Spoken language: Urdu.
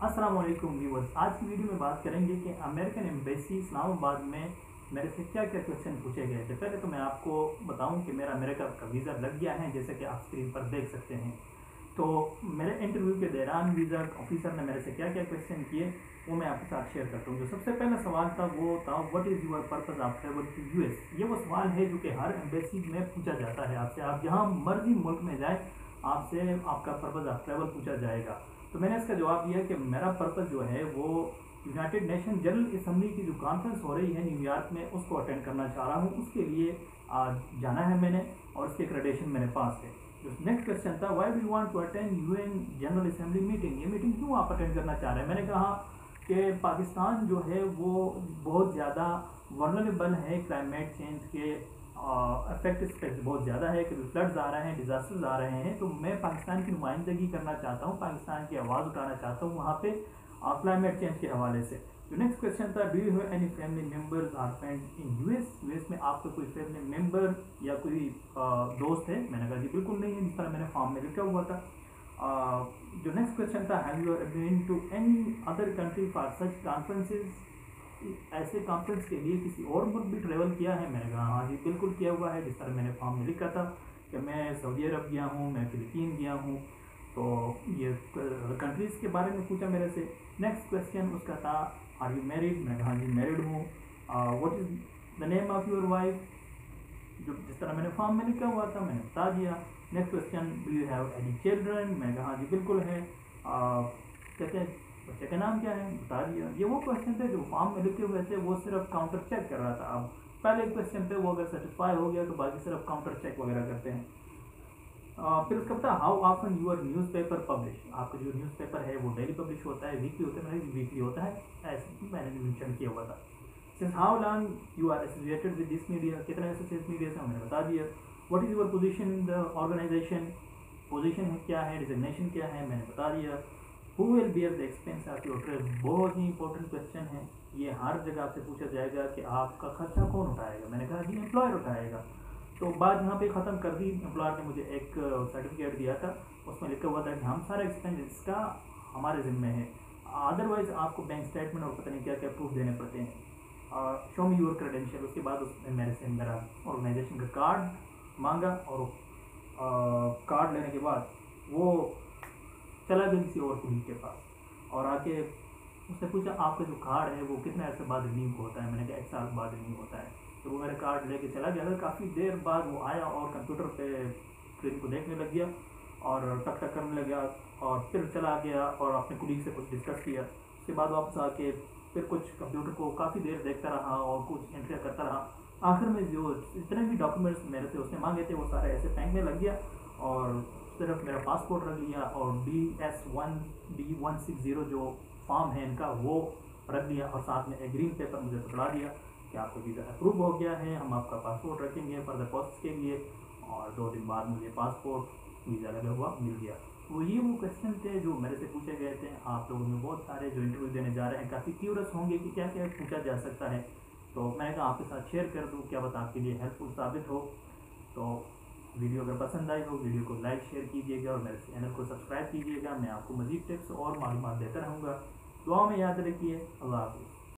السلام علیکم ویورز آج کی ویڈیو میں بات کریں گے کہ امریکن ایمبیسی اسلام آباد میں میرے سے کیا کیا کوشچن پوچھے گئے تھے۔ پہلے تو میں آپ کو بتاؤں کہ میرا امریکہ کا ویزا لگ گیا ہے، جیسے کہ آپ اسکرین پر دیکھ سکتے ہیں۔ تو میرے انٹرویو کے دوران ویزا آفیسر نے میرے سے کیا کیا کوشچن کیے، وہ میں آپ کے ساتھ شیئر کرتا ہوں۔ جو سب سے پہلا سوال تھا وہ تھا what is your purpose of travel to U S یہ وہ سوال ہے جو کہ ہر ایمبیسی میں پوچھا جاتا ہے آپ سے۔ آپ جہاں مرضی ملک میں جائیں، آپ سے آپ کا پرپز آف ٹریول پوچھا جائے گا۔ تو میں نے اس کا جواب دیا کہ میرا پرپز جو ہے وہ یونائٹڈ نیشن جنرل اسمبلی کی جو کانفرنس ہو رہی ہے نیو یارک میں، اس کو اٹینڈ کرنا چاہ رہا ہوں۔ اس کے لیے آج جانا ہے میں نے اور اس کے کریڈیشن میرے پاس ہے۔ جو نیکسٹ کوشچن تھا why do want to attend U N General Assembly meeting یہ میٹنگ کیوں آپ اٹینڈ کرنا چاہ رہے ہیں؟ میں نے کہا کہ پاکستان جو ہے وہ بہت زیادہ ورنلیبل ہے کلائمیٹ چینج کے افیکٹ اس پہ بہت زیادہ ہے کہ فلڈز آ رہے ہیں ڈیزاسٹرز آ رہے ہیں، تو میں پاکستان کی نمائندگی کرنا چاہتا ہوں، پاکستان کی آواز اٹھانا چاہتا ہوں وہاں پہ کلائمیٹ چینج کے حوالے سے۔ جو نیکسٹ کوشچن تھا do you have any family members or friend in U S U S میں آپ کا کوئی فیملی ممبر یا کوئی دوست ہے؟ میں نے کہا جی بالکل نہیں ہے، جس طرح میں نے فارم میں لکھا ہوا تھا۔ جو نیکسٹ کوشچن تھا have you to any other country for such conferences ایسے کانفرنس کے لیے کسی اور ملک بھی ٹریول کیا ہے؟ میں نے کہا ہاں جی بالکل کیا ہوا ہے۔ جس طرح میں نے فارم میں لکھا تھا کہ میں سعودی عرب گیا ہوں، میں فلپین گیا ہوں۔ تو یہ کنٹریز کے بارے میں پوچھا میرے سے۔ نیکسٹ کوشچن اس کا تھا آر یو میریڈ میں کہا ہاں جی میریڈ ہوں۔ What is the name of your wife جو جس طرح میں نے فارم میں لکھا ہوا تھا، میں نے بتا دیا۔ Next question do you have any children میں کہا ہاں جی بالکل ہے۔ کہتے ہیں بچے کا نام کیا ہے بتا دیا یہ وہ کوشچن تھے جو فارم میں لکھے ہوئے تھے، وہ صرف کاؤنٹر چیک کر رہا تھا۔ اب پہلے کوشچن پہ وہ اگر سیٹسفائی ہو گیا تو باقی صرف کاؤنٹر چیک وغیرہ کرتے ہیں۔ پھر اس کا پتا how often your newspaper publish آپ کا جو نیوز پیپر ہے، وہ ڈیلی پبلش ہوتا ہے ویکلی ہوتا ہے ویکلی ہوتا ہے۔ ایسے میں نے مینشن کیا ہوا تھا۔ Since how long you are associated with this media کتنا ایسوسیٹ میڈیا سے ہم نے بتا دیا۔ What is your position in the organisation position کیا ہے؟ ڈیزگنیشن کیا ہے؟ میں نے بتا دیا۔ Who will bear the expense of your trip بہت ہی امپورٹنٹ کوشچن ہے یہ ہر جگہ آپ سے پوچھا جائے گا کہ آپ کا خرچہ کون اٹھائے گا میں نے کہا جی امپلائر اٹھائے گا تو بات یہاں پہ ختم کر دی امپلائر نے مجھے ایک سرٹیفکیٹ دیا تھا اس میں لکھا ہوا تھا کہ ہم سارا ایکسپینس کا ہمارے ذمے ہے ادر وائز آپ کو بینک اسٹیٹمنٹ اور پتہ نہیں کیا کیا پروف دینے پڑتے ہیں شو می یور کریڈینشیل اس کے بعد اس نے میرے سے میرا آرگنائزیشن کا کارڈ مانگا اور کارڈ لینے کے بعد وہ چلا گیا کسی اور پولیس کے پاس۔ اور آ کے اس نے پوچھا، آپ کا جو کارڈ ہے وہ کتنے عرصے بعد رینیو ہوتا ہے؟ میں نے کہا، ایک سال بعد رینیو ہوتا ہے۔ تو وہ میرا کارڈ لے کے چلا گیا۔ اگر کافی دیر بعد وہ آیا اور کمپیوٹر پہ اسکرین کو دیکھنے لگ گیا اور ٹک ٹک کرنے لگا اور پھر چلا گیا اور اپنے کلیگ سے کچھ ڈسکس کیا۔ اس کے بعد واپس آ کے پھر کچھ کمپیوٹر کو کافی دیر دیکھتا رہا اور کچھ انٹریاں کرتا رہا۔ آخر میں جو جتنے بھی ڈاکومنٹس میرے سے اس نے مانگے تھے وہ سارے ایسے پھینکنے لگ گیا اور صرف میرا پاسپورٹ رکھ لیا اور D S one D one six zero جو فارم ہے ان کا وہ رکھ لیا اور ساتھ میں ایک پیپر مجھے پکڑا دیا کہ آپ کو ویزا اپروو ہو گیا ہے، ہم آپ کا پاسپورٹ رکھیں گے فردر پروسیس کے لیے اور دو دن بعد مجھے پاسپورٹ ویزا لگا ہوا مل گیا۔ وہ یہ وہ کوشچن تھے جو میرے سے پوچھے گئے تھے۔ آپ لوگوں میں بہت سارے جو انٹرویو دینے جا رہے ہیں کافی کیورس ہوں گے کہ کیا کیا پوچھا جا سکتا ہے۔ تو میں کہا آپ کے ساتھ شیئر کر دوں، کیا بتا آپ کے لیے ہیلپ فل ثابت ہو؟ تو ویڈیو اگر پسند آئی ہو، ویڈیو کو لائک، شیئر کیجیے گا اور میرے چینل کو سبسکرائب کیجیے گا۔ میں آپ کو مزید ٹپس اور معلومات دیتا رہوں گا۔ دعا میں یاد رکھیے۔ اللہ حافظ۔